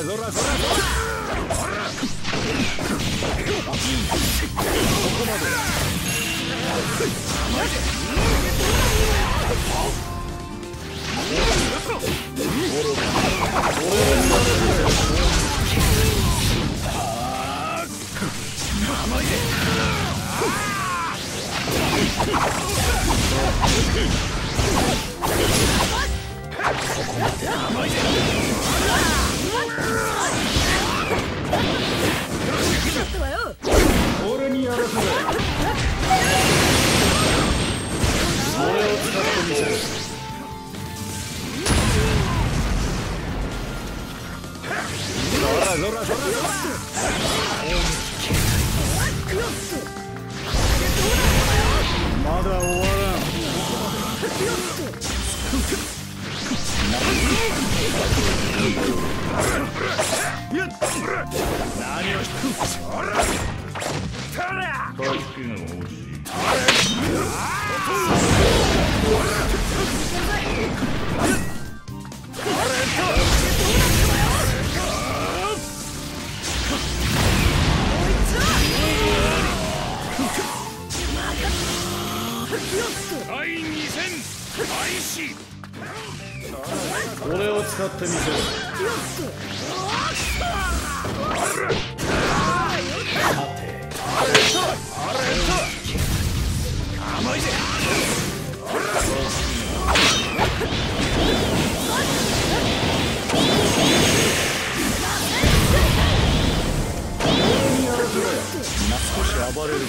らそらそらそらここまで。俺にやらせろそれを使ってみせる開始。俺を使ってみせる少し暴れる。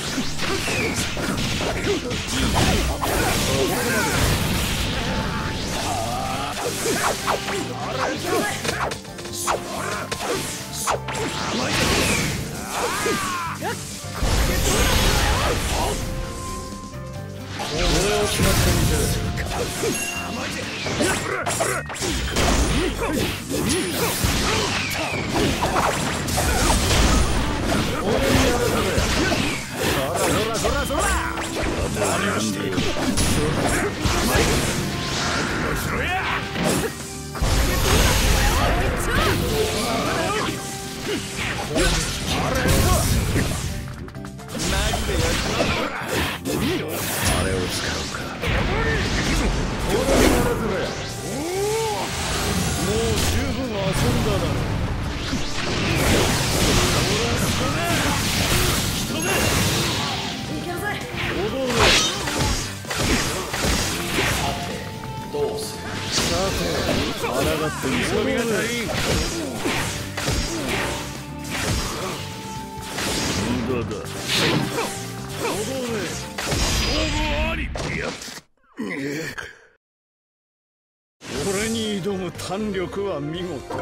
何をしている俺に挑む胆力は見事だ。が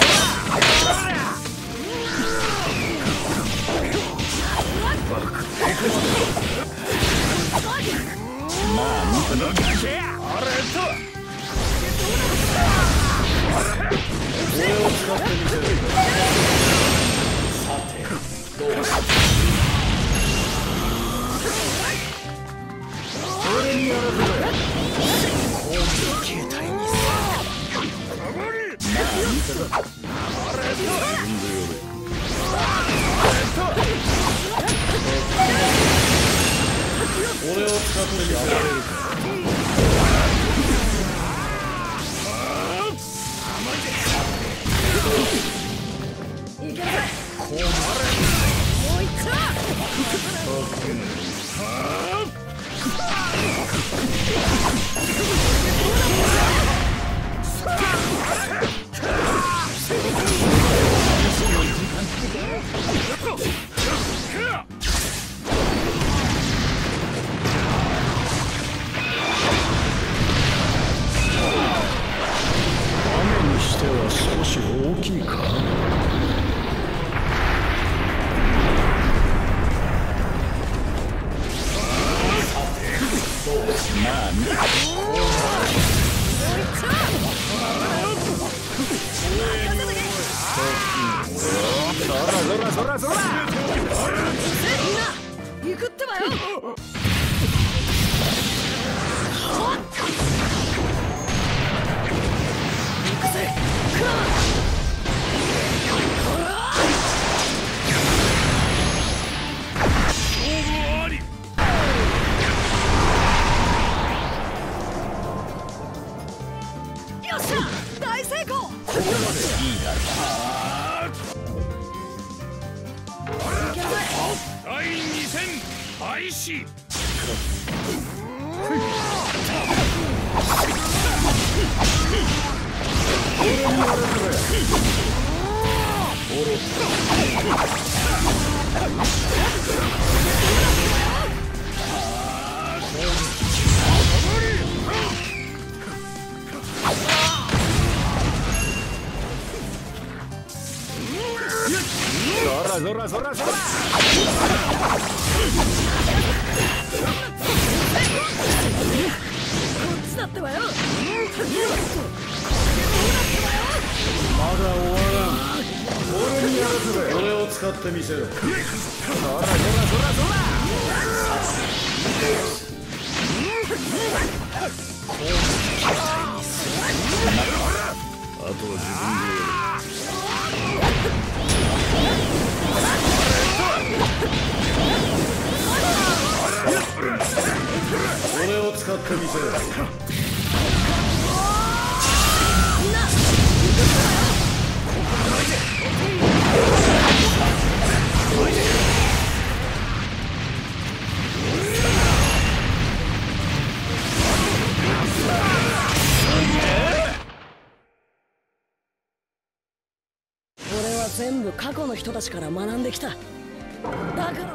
俺を使って暴れる。か zorra, zorra, zorra! 開始らそらそらそらこっちだってばよまだ終わらん。俺にやらせろ俺を使ってみせろそらそらそらそらあとは自分で俺を使ってみせろ俺は全部過去の人たちから学んできた。だから。